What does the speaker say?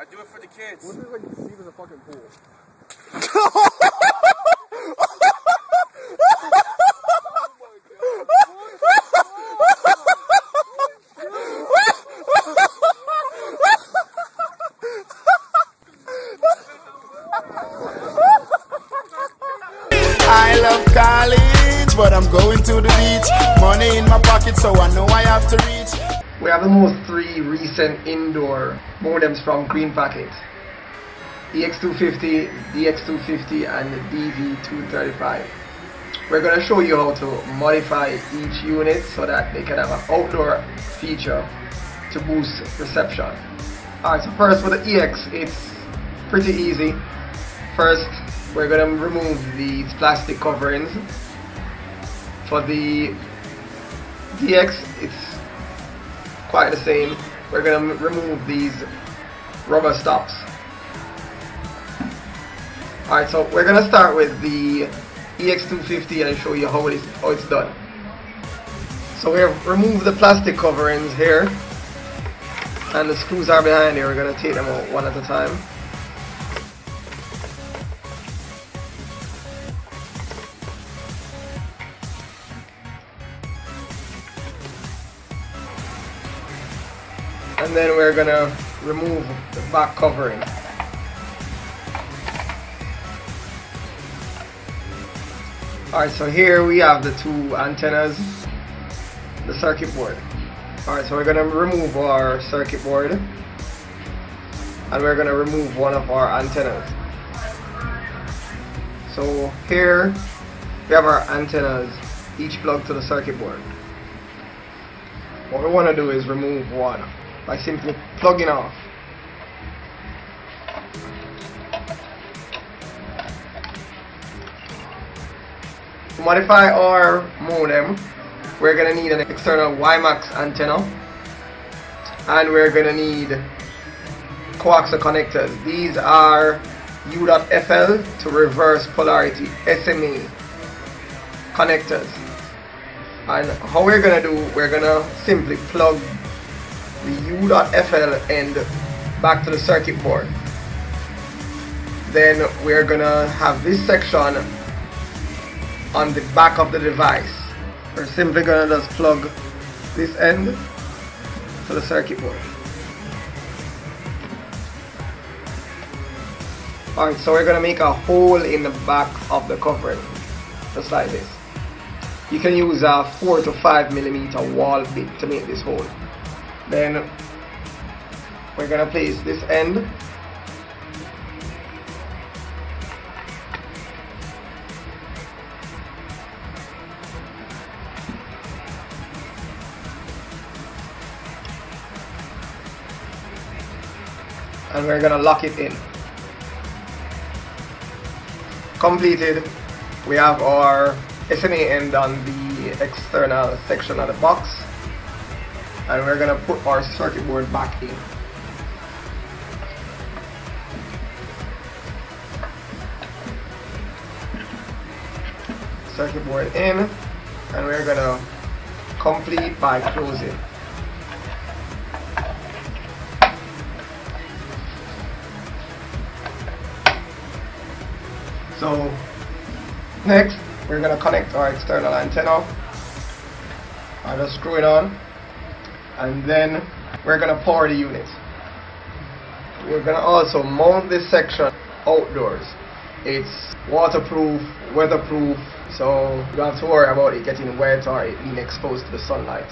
I do it for the kids. What is like deep as a fucking pool? I love college, but I'm going to the beach. Money in my pocket, so I know I have to reach. We have the most three recent indoor modems from Green Packet. EX250, DX250 and DV235. We're going to show you how to modify each unit so that they can have an outdoor feature to boost reception. Alright, so first for the EX, it's pretty easy. First, we're going to remove these plastic coverings. For the DX, it's quite the same. We're going to remove these rubber stops. Alright, so we're going to start with the EX250 and show you how, it is, how it's done. So we have removed the plastic coverings here and the screws are behind here. We're going to take them out one at a time. And then we're gonna remove the back covering. Alright so here we have the two antennas the circuit board. Alright so we're gonna remove our circuit board. And we're gonna remove one of our antennas. So here we have our antennas each plugged to the circuit board. What we want to do is remove one by simply plugging off. To modify our modem, we're going to need an external WiMAX antenna and we're going to need coaxial connectors. These are U.FL to reverse polarity SMA connectors. And how we're going to do, we're going to simply plug the U.FL end back to the circuit board. Then we're gonna have this section on the back of the device. We're simply gonna just plug this end to the circuit board. Alright, so we're gonna make a hole in the back of the covering, just like this. You can use a 4 to 5 millimeter wall bit to make this hole then we're gonna place this end. And we're gonna lock it in. Completed. We have our SMA end on the external section of the box and we're gonna put our circuit board back in. Circuit board in and we're gonna complete by closing. So next we're gonna connect our external antenna. I'll just screw it on and then we're gonna power the unit. We're gonna also mount this section outdoors. It's waterproof weatherproof so you don't have to worry about it getting wet or it being exposed to the sunlight